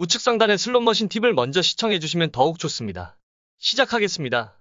우측 상단의 슬롯머신 팁을 먼저 시청해주시면 더욱 좋습니다. 시작하겠습니다.